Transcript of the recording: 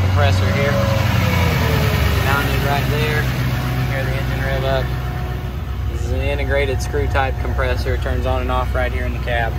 compressor here. Mounted right there. You hear the engine rev up. This is an integrated screw type compressor. It turns on and off right here in the cab.